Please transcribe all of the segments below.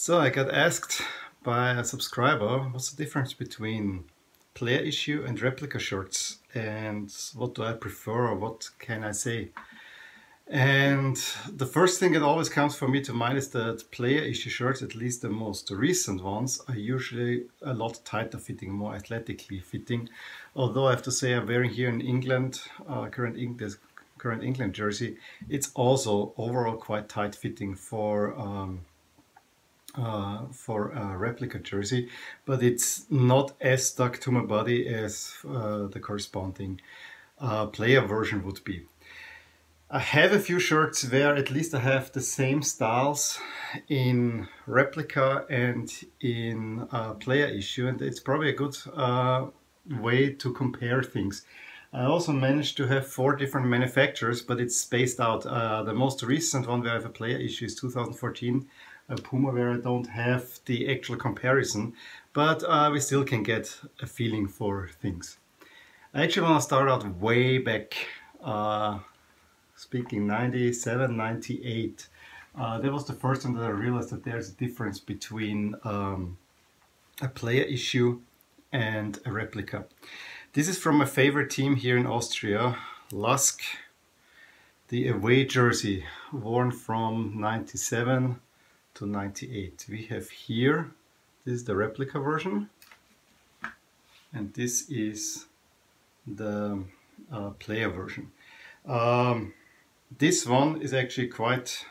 So I got asked by a subscriber what's the difference between player issue and replica shirts and what do I prefer or what can I say. And the first thing that always comes for me to mind is that player issue shirts, at least the most recent ones, are usually a lot tighter fitting, more athletically fitting. Although I have to say I'm wearing here in England, uh, current, English, current England jersey, it's also overall quite tight fitting for um, uh, for a replica jersey, but it's not as stuck to my body as uh, the corresponding uh, player version would be. I have a few shirts where at least I have the same styles in replica and in uh, player issue and it's probably a good uh, way to compare things. I also managed to have four different manufacturers but it's spaced out. Uh, the most recent one where I have a player issue is 2014 a Puma where I don't have the actual comparison, but uh, we still can get a feeling for things. I actually want to start out way back, uh, speaking 97, 98. Uh, that was the first time that I realized that there's a difference between um, a player issue and a replica. This is from my favorite team here in Austria, LASK, the away jersey worn from 97 to 98. We have here, this is the replica version, and this is the uh, player version. Um, this one is actually quite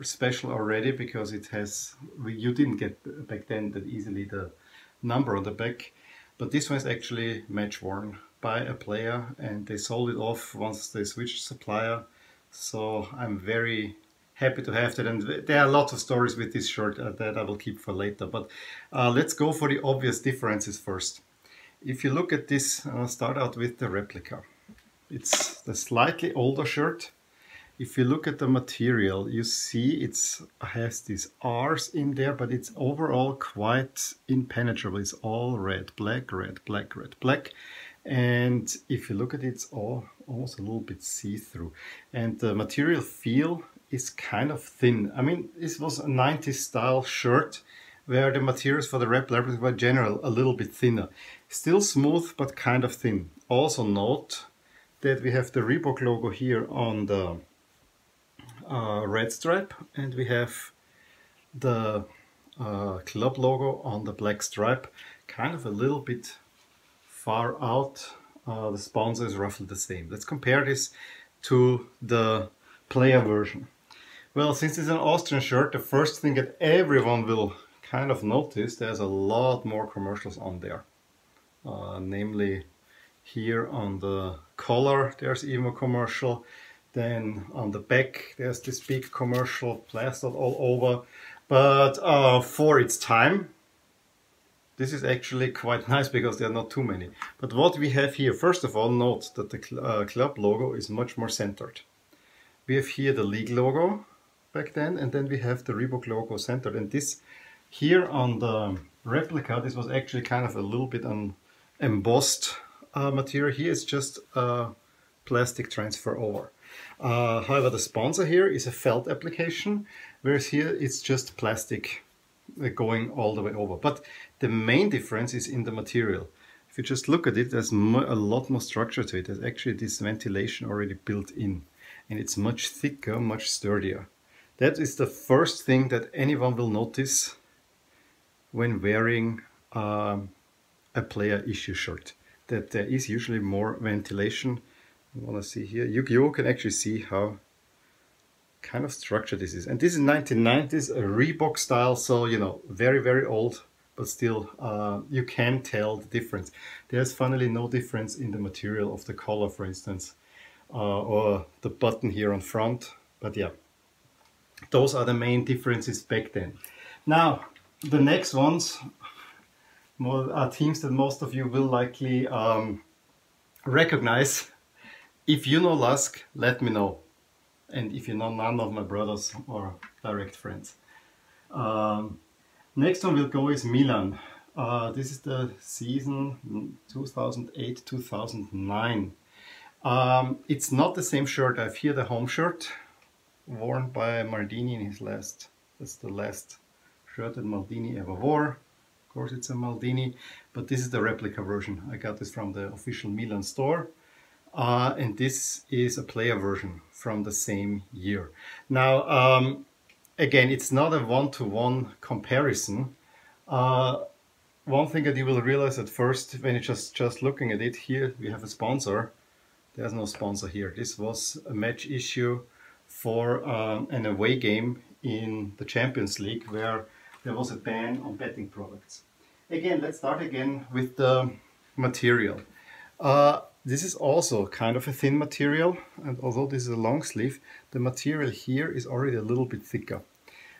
special already because it has, you didn't get back then that easily the number on the back, but this one is actually match worn by a player and they sold it off once they switched supplier. So I'm very happy to have that. And there are lots of stories with this shirt uh, that I will keep for later. But uh, let's go for the obvious differences first. If you look at this, I'll start out with the replica. It's the slightly older shirt. If you look at the material, you see it has these R's in there, but it's overall quite impenetrable. It's all red, black, red, black, red, black. And if you look at it, it's all almost a little bit see-through. And the material feel is kind of thin. I mean, this was a 90s style shirt where the materials for the Rep Leopard were general a little bit thinner. Still smooth, but kind of thin. Also note that we have the Reebok logo here on the uh, red stripe and we have the uh, club logo on the black stripe, kind of a little bit far out. Uh, the sponsor is roughly the same. Let's compare this to the player version. Well, since it's an Austrian shirt, the first thing that everyone will kind of notice, there's a lot more commercials on there. Uh, namely, here on the collar, there's even a commercial. Then on the back, there's this big commercial plastered all over. But uh, for its time, this is actually quite nice because there are not too many. But what we have here, first of all, note that the cl uh, club logo is much more centered. We have here the league logo, back then and then we have the Reebok logo centered. And this here on the replica this was actually kind of a little bit an embossed uh, material. Here it's just a plastic transfer over. Uh, however the sponsor here is a felt application whereas here it's just plastic uh, going all the way over. But the main difference is in the material. If you just look at it there's a lot more structure to it. There's actually this ventilation already built in and it's much thicker much sturdier that is the first thing that anyone will notice when wearing um, a player issue shirt. That there is usually more ventilation. You want to see here, you, can actually see how kind of structured this is. And this is 1990s, a Reebok style, so you know, very, very old, but still uh, you can tell the difference. There's finally no difference in the material of the collar, for instance, uh, or the button here on front, but yeah those are the main differences back then. Now, the next ones are teams that most of you will likely um, recognize. If you know LASK, let me know. And if you know none of my brothers or direct friends. Um, next one we'll go is Milan. Uh, this is the season 2008-2009. Um, it's not the same shirt. I have here the home shirt worn by Maldini in his last, that's the last shirt that Maldini ever wore. Of course it's a Maldini, but this is the replica version. I got this from the official Milan store. Uh, and this is a player version from the same year. Now, um, again, it's not a one-to-one -one comparison. Uh, one thing that you will realize at first when you're just, just looking at it, here we have a sponsor. There's no sponsor here. This was a match issue for um, an away game in the Champions League where there was a ban on betting products. Again, let's start again with the material. Uh, this is also kind of a thin material and although this is a long sleeve, the material here is already a little bit thicker.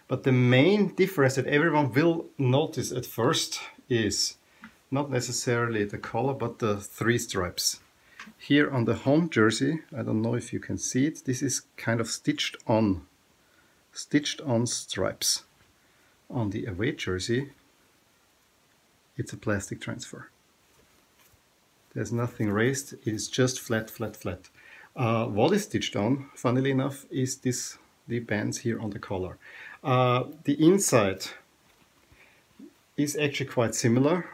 But the main difference that everyone will notice at first is not necessarily the color but the three stripes. Here on the home jersey, I don't know if you can see it, this is kind of stitched on, stitched on stripes. On the away jersey, it's a plastic transfer. There's nothing raised, it is just flat, flat, flat. Uh, what is stitched on, funnily enough, is this the bands here on the collar. Uh, the inside is actually quite similar.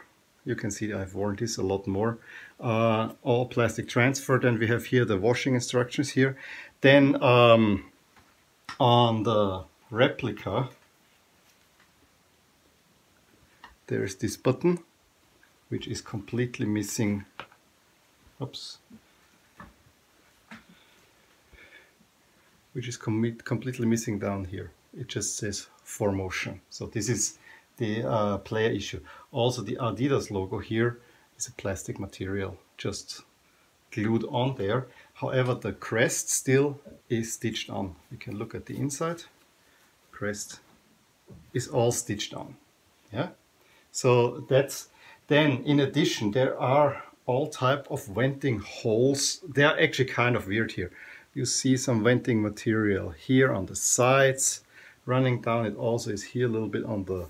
You can see I've worn this a lot more. Uh, all plastic transfer. Then we have here the washing instructions here. Then um, on the replica, there's this button, which is completely missing oops, which is com completely missing down here. It just says for motion. So this is the uh, player issue. Also the Adidas logo here is a plastic material, just glued on there. However, the crest still is stitched on. You can look at the inside. Crest is all stitched on. Yeah. So that's then in addition there are all type of venting holes. They are actually kind of weird here. You see some venting material here on the sides. Running down it also is here a little bit on the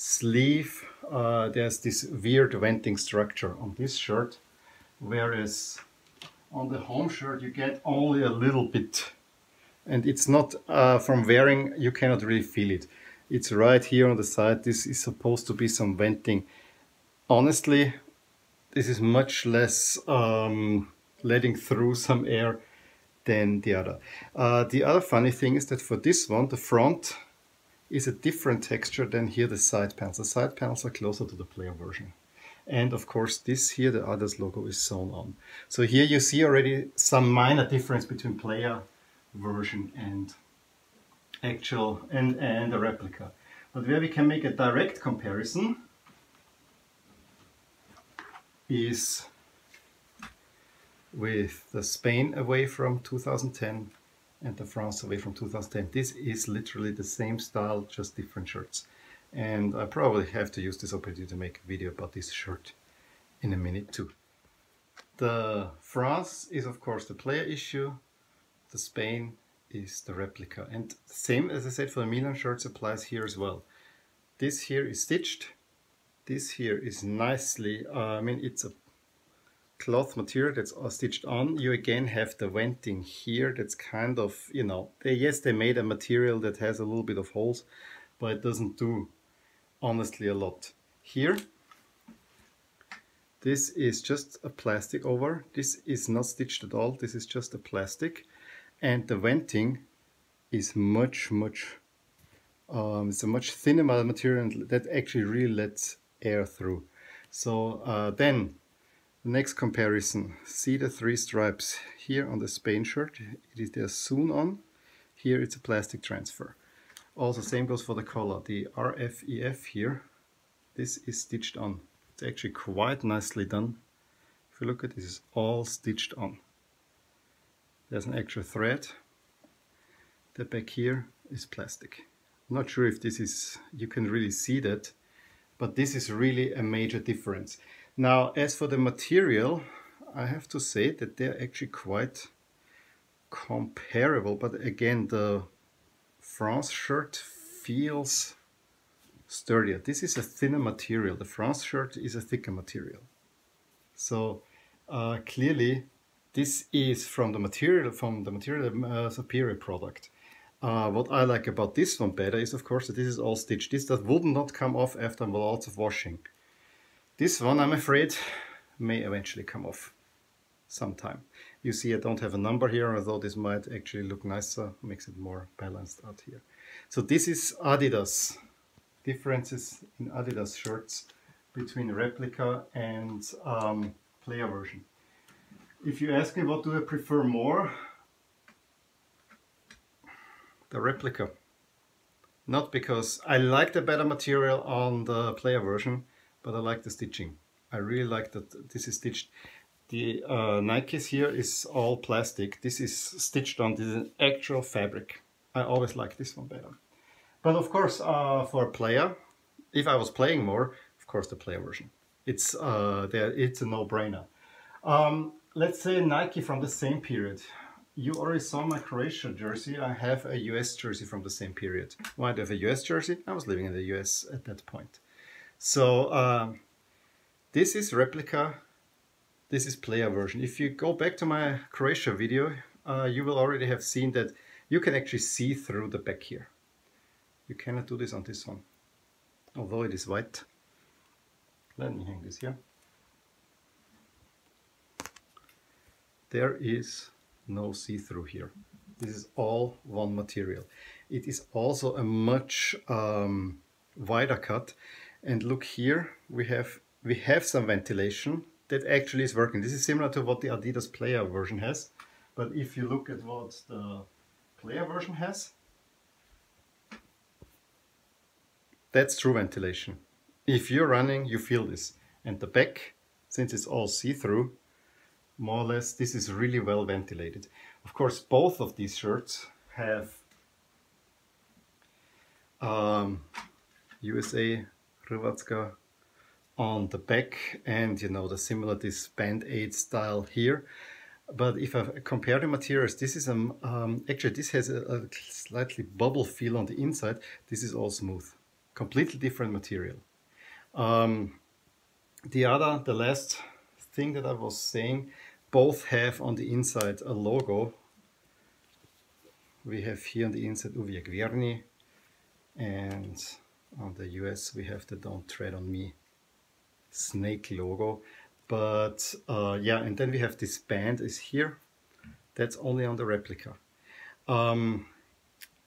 sleeve. Uh, there's this weird venting structure on this shirt. Whereas on the home shirt you get only a little bit. And it's not uh, from wearing, you cannot really feel it. It's right here on the side. This is supposed to be some venting. Honestly, this is much less um, letting through some air than the other. Uh, the other funny thing is that for this one, the front is a different texture than here the side panels. The side panels are closer to the player version. And of course this here, the Adidas logo is sewn on. So here you see already some minor difference between player version and actual and, and the replica. But where we can make a direct comparison is with the Spain away from 2010 and the France away from 2010. This is literally the same style, just different shirts. And I probably have to use this opportunity to make a video about this shirt in a minute too. The France is of course the player issue, the Spain is the replica. And same as I said for the Milan shirts applies here as well. This here is stitched this here is nicely, uh, I mean, it's a cloth material that's stitched on. You again have the venting here that's kind of, you know, they, yes, they made a material that has a little bit of holes, but it doesn't do honestly a lot. Here, this is just a plastic over. This is not stitched at all. This is just a plastic. And the venting is much, much, um, it's a much thinner material that actually really lets air through. So uh, then next comparison, see the three stripes here on the Spain shirt, it is there sewn on, here it's a plastic transfer. Also same goes for the collar, the RFEF here, this is stitched on. It's actually quite nicely done. If you look at this, it's all stitched on. There's an extra thread. The back here is plastic. I'm not sure if this is, you can really see that, but this is really a major difference. Now, as for the material, I have to say that they're actually quite comparable, but again, the France shirt feels sturdier. This is a thinner material. The France shirt is a thicker material. So uh, clearly, this is from the material from the material uh, superior product. Uh, what I like about this one better is of course that this is all stitched. This that would not come off after lots of washing. This one I'm afraid may eventually come off sometime. You see I don't have a number here, although this might actually look nicer, makes it more balanced out here. So this is Adidas. Differences in Adidas shirts between replica and um, player version. If you ask me what do I prefer more, the replica. Not because I like the better material on the player version, but I like the stitching. I really like that this is stitched. The uh, Nikes here is all plastic. This is stitched on, this actual fabric. I always like this one better. But of course, uh, for a player, if I was playing more, of course the player version. It's, uh, it's a no-brainer. Um, let's say Nike from the same period. You already saw my Croatia jersey. I have a US jersey from the same period. Why do I have a US jersey? I was living in the US at that point. So um, this is replica, this is player version. If you go back to my Croatia video, uh, you will already have seen that you can actually see through the back here. You cannot do this on this one, although it is white. Let me hang this here. There is no see-through here. This is all one material. It is also a much um, wider cut. And look here, we have we have some ventilation that actually is working. This is similar to what the Adidas Player version has. But if you look at what the Player version has, that's true ventilation. If you're running, you feel this. And the back, since it's all see-through, more or less, this is really well ventilated. Of course, both of these shirts have um, USA Hrvatska on the back and you know the similar this band-aid style here. But if I compare the materials this is um, um actually this has a, a, slightly bubble feel on the inside. This is all smooth. Completely different material. Um, the other the last thing that I was saying both have on the inside a logo. We have here on the inside Uvijek Vjerni and on the US we have the Don't Tread on Me snake logo. But uh, yeah, and then we have this band is here. That's only on the replica. Um,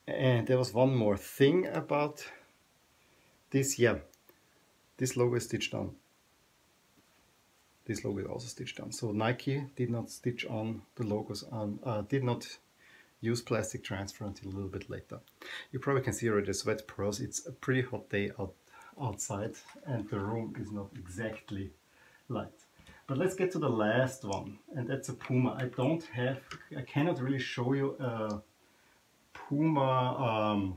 and there was one more thing about this. Yeah, this logo is stitched on. This logo is also stitched on. So Nike did not stitch on the logos on, uh, did not use plastic transfer until a little bit later. You probably can see already the sweat pearls. It's a pretty hot day out outside and the room is not exactly light. But let's get to the last one and that's a Puma. I don't have, I cannot really show you a Puma um,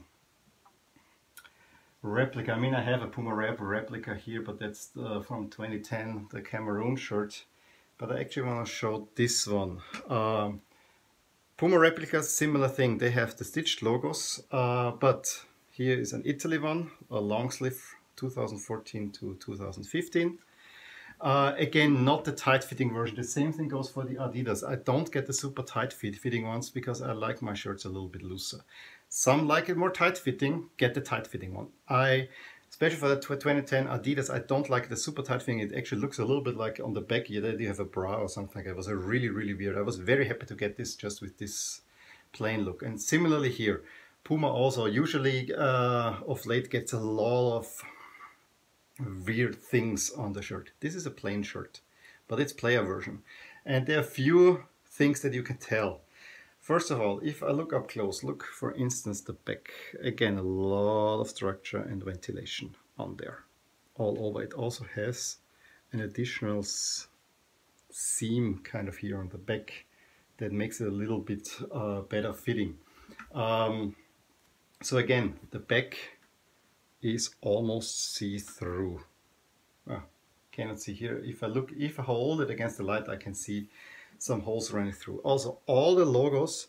replica. I mean I have a Puma rep replica here but that's the, from 2010, the Cameroon shirt. But I actually want to show this one. Um, Puma replicas, similar thing. They have the stitched logos, uh, but here is an Italy one, a long sleeve 2014 to 2015. Uh, again, not the tight-fitting version. The same thing goes for the Adidas. I don't get the super tight-fitting ones because I like my shirts a little bit looser. Some like it more tight-fitting, get the tight-fitting one. I, especially for the 2010 Adidas, I don't like the super tight thing. It actually looks a little bit like on the back here that you have a bra or something. It was a really, really weird. I was very happy to get this just with this plain look. And similarly here, Puma also usually uh, of late gets a lot of weird things on the shirt. This is a plain shirt, but it's player version. And there are few things that you can tell. First of all, if I look up close, look for instance the back. Again, a lot of structure and ventilation on there. All over. It also has an additional seam kind of here on the back that makes it a little bit uh, better fitting. Um, so again, the back is almost see-through. Ah, cannot see here. If I look, if I hold it against the light, I can see some holes running through. Also, all the logos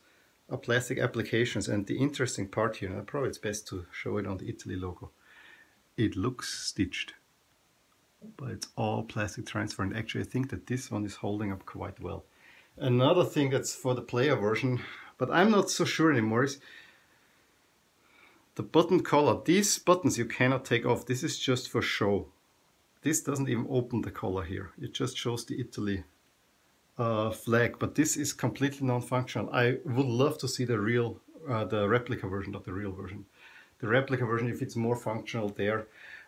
are plastic applications, and the interesting part here, and probably it's best to show it on the Italy logo. It looks stitched, but it's all plastic transfer, and actually I think that this one is holding up quite well. Another thing that's for the player version, but I'm not so sure anymore, is the button collar, these buttons you cannot take off. This is just for show. This doesn't even open the collar here. It just shows the Italy uh, flag, but this is completely non-functional. I would love to see the real, uh, the replica version, not the real version. The replica version, if it's more functional there.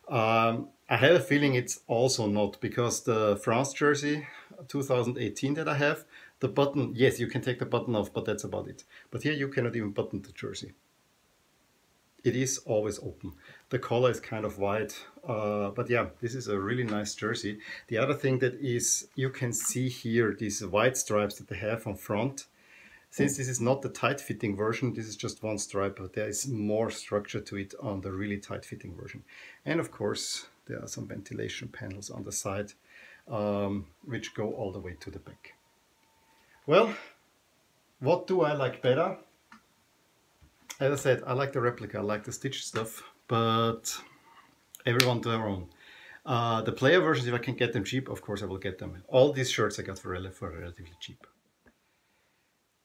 Um, I have a feeling it's also not, because the France jersey 2018 that I have, the button, yes, you can take the button off, but that's about it. But here you cannot even button the jersey it is always open. The collar is kind of white, uh, but yeah, this is a really nice jersey. The other thing that is, you can see here these white stripes that they have on front. Since this is not the tight-fitting version, this is just one stripe, but there is more structure to it on the really tight-fitting version. And of course, there are some ventilation panels on the side, um, which go all the way to the back. Well, what do I like better? As I said, I like the replica, I like the stitch stuff, but everyone their own. Uh, the player versions, if I can get them cheap, of course I will get them. All these shirts I got for, for relatively cheap.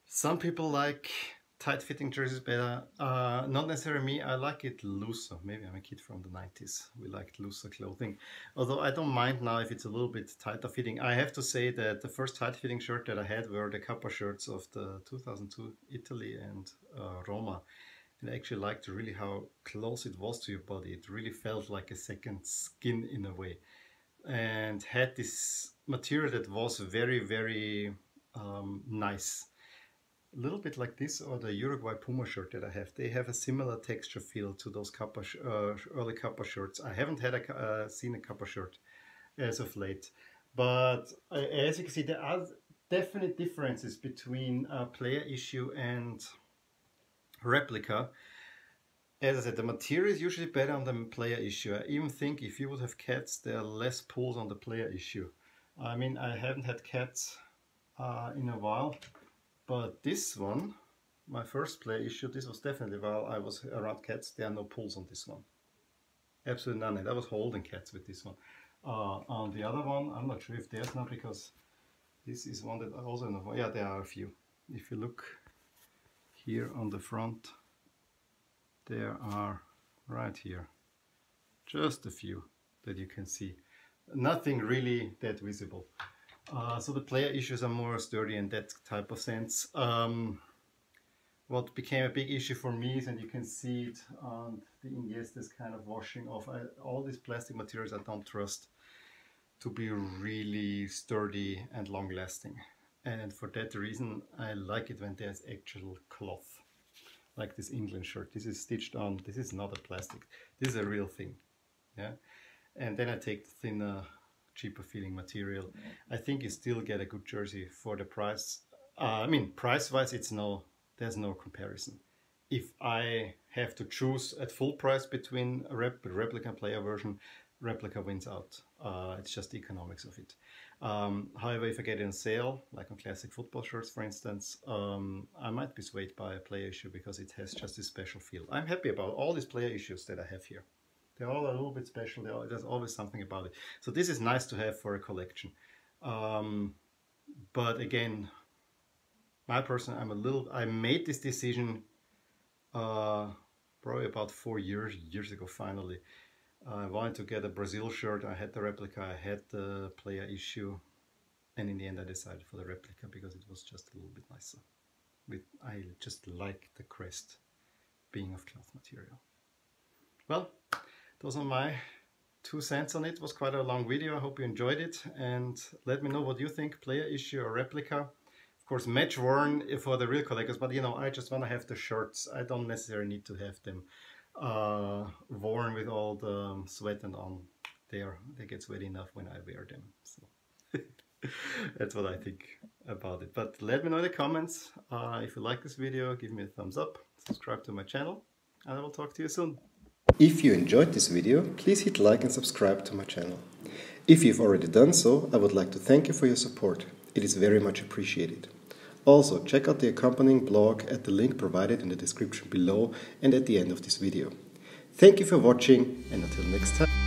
Some people like tight-fitting jerseys better. Uh, not necessarily me, I like it looser. Maybe I'm a kid from the 90s. We liked looser clothing. Although I don't mind now if it's a little bit tighter fitting. I have to say that the first tight-fitting shirt that I had were the Kappa shirts of the 2002 Italy and uh, Roma. And I actually liked really how close it was to your body. It really felt like a second skin in a way. And had this material that was very, very um, nice a little bit like this or the Uruguay Puma shirt that I have. They have a similar texture feel to those Kappa uh, early Kappa shirts. I haven't had a, uh, seen a Kappa shirt as of late. But uh, as you can see, there are definite differences between a player issue and replica. As I said, the material is usually better on the player issue. I even think if you would have cats, there are less pulls on the player issue. I mean, I haven't had cats uh, in a while. But this one, my first play issue, this was definitely while I was around cats, there are no pulls on this one. Absolutely none. I was holding cats with this one. Uh, on the other one, I'm not sure if there's now because this is one that I also know. Yeah, there are a few. If you look here on the front, there are right here, just a few that you can see. Nothing really that visible. Uh, so the player issues are more sturdy in that type of sense. Um, what became a big issue for me is, and you can see it on the Iniesta's kind of washing off, I, all these plastic materials I don't trust to be really sturdy and long lasting. And for that reason, I like it when there's actual cloth, like this England shirt. This is stitched on, this is not a plastic, this is a real thing. Yeah, And then I take the thinner cheaper feeling material. I think you still get a good jersey for the price. Uh, I mean, price-wise, it's no, there's no comparison. If I have to choose at full price between a rep, replica player version, replica wins out. Uh, it's just the economics of it. Um, however, if I get it sale, like on classic football shirts, for instance, um, I might be swayed by a player issue because it has just this special feel. I'm happy about all these player issues that I have here. They're all a little bit special. there's always something about it. So this is nice to have for a collection. Um, but again, my person, I'm a little. I made this decision uh, probably about four years years ago. Finally, I wanted to get a Brazil shirt. I had the replica. I had the player issue, and in the end, I decided for the replica because it was just a little bit nicer. With I just like the crest being of cloth material. Well, those are my two cents on it. it was quite a long video. I hope you enjoyed it and let me know what you think, player issue or replica. Of course, match worn for the real collectors, but you know, I just want to have the shirts. I don't necessarily need to have them uh, worn with all the sweat and on there. They get sweaty enough when I wear them. So that's what I think about it. But let me know in the comments. Uh, if you like this video, give me a thumbs up, subscribe to my channel, and I will talk to you soon. If you enjoyed this video, please hit like and subscribe to my channel. If you've already done so, I would like to thank you for your support. It is very much appreciated. Also, check out the accompanying blog at the link provided in the description below and at the end of this video. Thank you for watching and until next time.